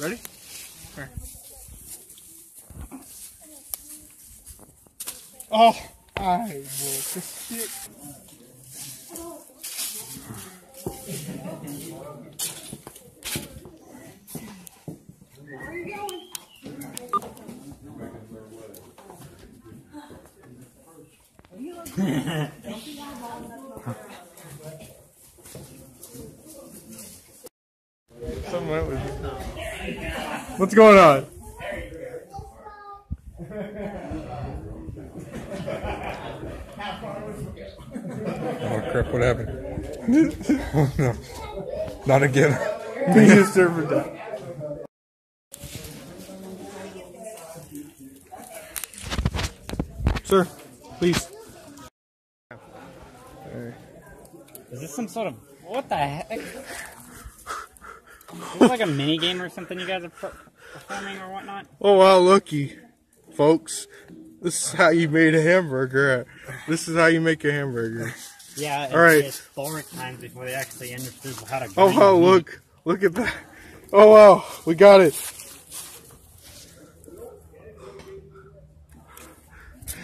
Ready? Here. Oh, I will just shit. Something went. What's going on? Oh crap, what happened? oh no. Not again. He's just server down. Sir, please. Is this some sort of what the heck? Is this like a mini game or something you guys are performing or whatnot? Oh wow, looky, folks. This is how you made a hamburger. This is how you make a hamburger. Yeah, it's All right. historic times before they actually understood how to. Oh wow, look, look at that. Oh wow, we got it.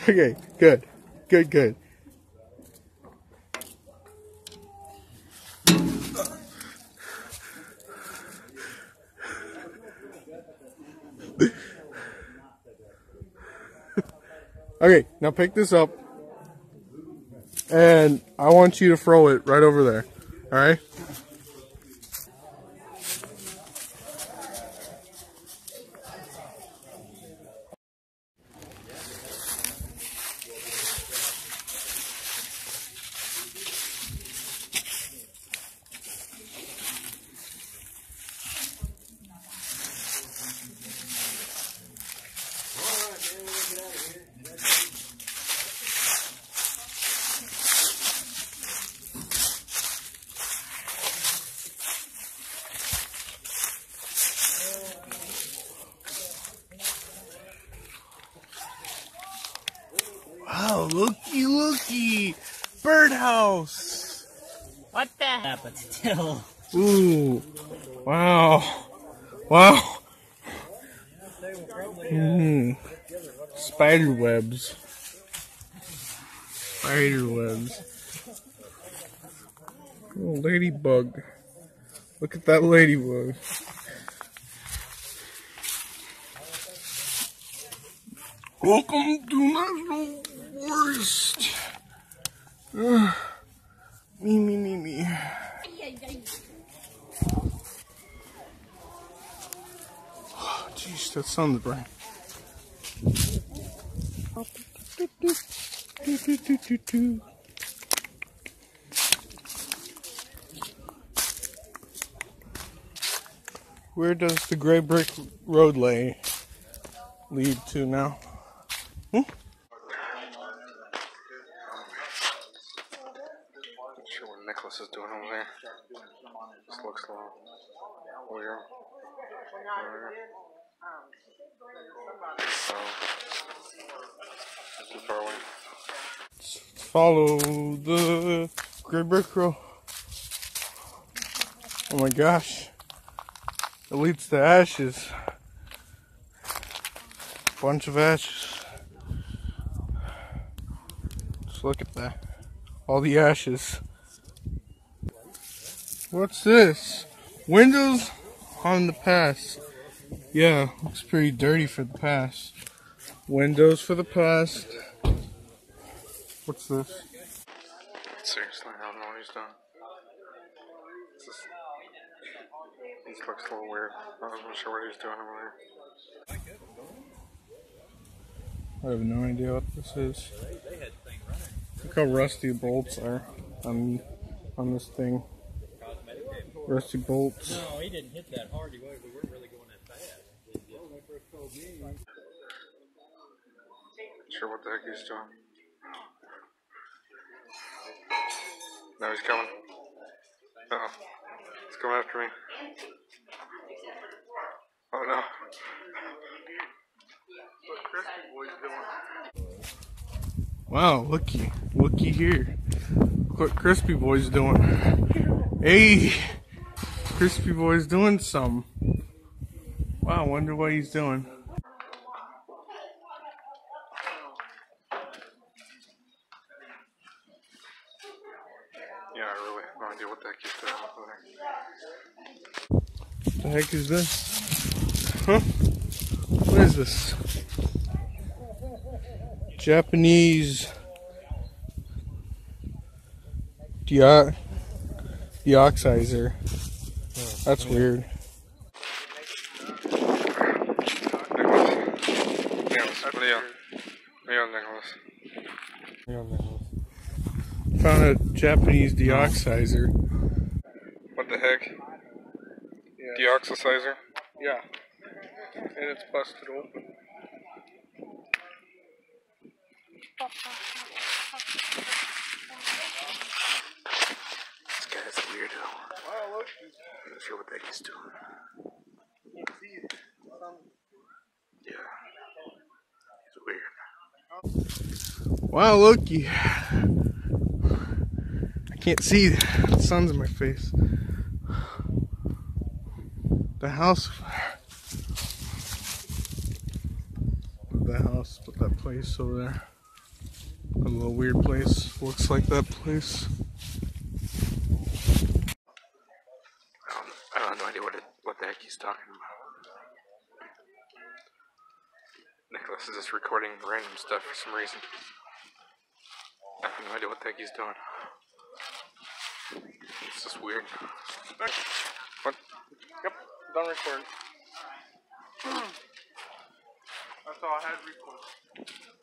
Okay, good, good, good. Okay, now pick this up. And I want you to throw it right over there. Alright? Wow, looky, looky! Birdhouse! What the? heck? But still, Ooh, wow, wow. Mm. Spider webs. Spider webs. Oh, ladybug. Look at that ladybug. Welcome to National Forest. Ugh. me, me, me, me. Jeez, that sounds bright. Where does the gray brick road lay lead to now? Hmm? Not Nicholas is doing over there. This looks little weird. Weird. So, too far away. Follow the gray brick road. Oh my gosh. It leads to ashes. Bunch of ashes. Just look at that. All the ashes. What's this? Windows on the past. Yeah, looks pretty dirty for the past. Windows for the past. What's this? Seriously, I don't know what he's doing. This this looks a little weird. I wasn't sure what he's doing over there. I have no idea what this is. Look how rusty the bolts are on on this thing. Rusty bolts. no, he didn't hit that hard. We weren't really going that fast. Sure what the heck he's doing. Now he's coming. Uh oh. He's coming after me. Oh no. What crispy boy's doing? Wow, looky, looky here. Look what Crispy Boy's doing. Hey, Crispy Boy's doing some. Wow, wonder what he's doing. Yeah, I really have no idea what the heck he's doing over there. The heck is this? Huh? What is this? Japanese deox deoxizer. That's weird. Nicholas, Leo. Leo Found a Japanese deoxizer. What the heck? Deoxysizer? Yeah. And it's busted open. Guy's a weirdo. Wow, look. I'm not sure what he's doing. Yeah. He's weird. Wow. You... I can't see. The sun's in my face. The house. The house, but that place over there. A little weird place. Looks like that place. I don't, I don't have no idea what, it, what the heck he's talking about. Nicholas is just recording random stuff for some reason. I have no idea what the heck he's doing. It's just weird. What? Yep, done recording. Hmm. That's all I had to record.